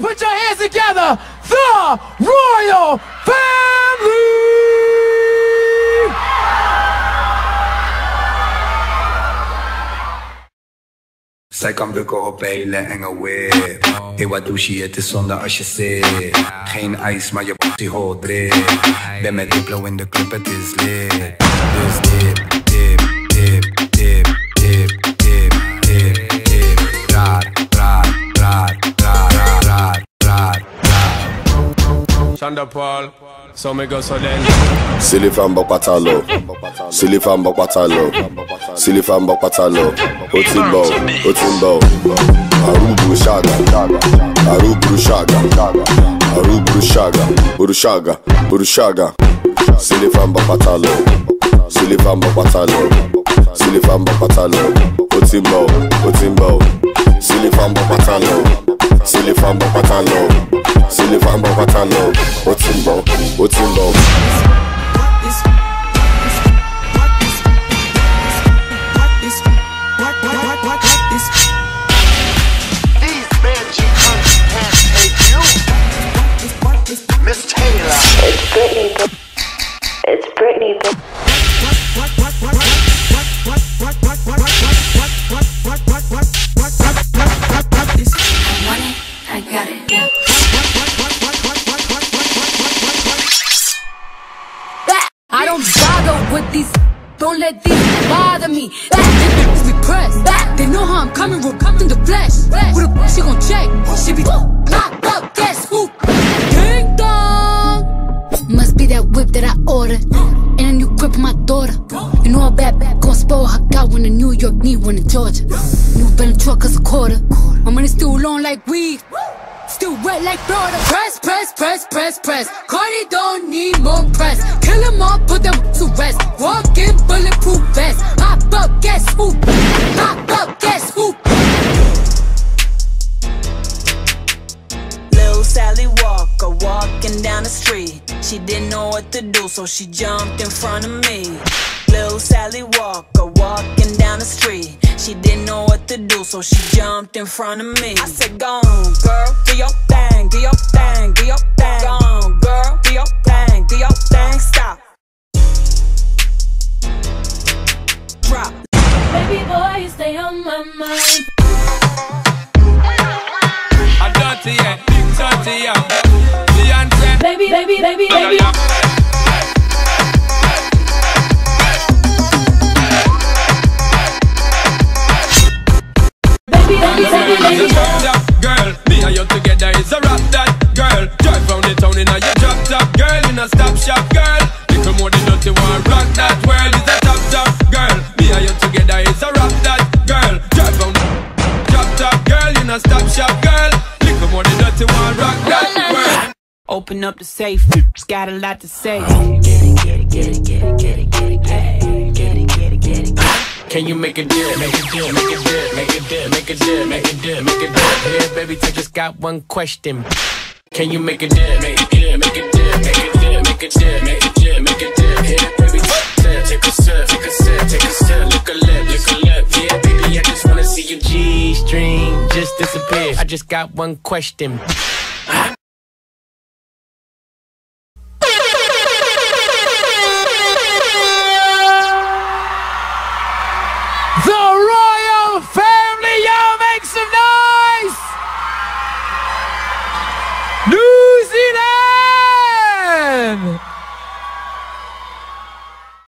put your hands together. The Royal Family! Zij kan bukken op whip. Het is zonde als je zit. Geen ijs, maar je drip. Ben met Diplo in de club, het is lit. Dus dip, Shonda Paul, so me go so then. Silly patalo. Silly fan bok patalo. Oh. Silly fan bok patalo. Oh. Oh. Otimbo, Otimbo. Arubu shaga. Arubu shaga. Arubu shaga. Burushaga. Burushaga. Silly patalo. Silly patalo. Silly patalo. Otimbo, Otimbo. Silly patalo. Silly patalo. Silly patalo. Otimbo, Otimbo. These men cheat can't take you. Miss Taylor. It's Britney. It's Britney. want Don't let these bother me. Back pressed. Back, they know how I'm coming. We're coming the flesh. The she gon' check? She be locked up. Guess who? Ding dong. Must be that whip that I ordered. And a new grip on my daughter. You know a bad bad gon' spoil her got one in New York, need one in Georgia. New Bentley truck is a quarter. My money still long like weed. Still wet like Florida. Press, press, press, press, press. Cardi don't need more press. Kill 'em all, put them to rest. Walk in bulletproof vest. Pop up, guess who? Pop up, guess who? Lil Sally Walker walking down the street. She didn't know what to do, so she jumped in front of me. Lil Sally Walker what to do, so she jumped in front of me. I said, Go on, girl, do your thing, do your thing, do your thing. Go on, girl, do your thing, do your thing. Stop. Drop. Baby boy, you stay on my mind. A dirty, yeah, big dirty, yeah. Beyonce. Baby, baby, baby, Yeah, baby. Baby, baby, Girl, you drop top girl. Me and you together is a rap that girl. Drive round the town in a your drop top girl. In a stop shop girl. Little more than dirty one rock that world is a top top girl. Me and you together is a rap that girl. Drive round drop top girl. In a stop shop girl. Little more than dirty one rock that world. Open up the safe, got a lot to say. Can you make a deal? Make a deal, make a deal, make a deal, make a deal, make a deal, make a deal. Here, baby, I just got one question. Can you make a deal? Make a deal, make a deal, make a deal, make a deal, make a deal, make a deal. Here, baby, take a sip, take a sip, take a sip, look a lip, look a lip. Yeah, baby, I just wanna see your G string just disappear. I just got one question.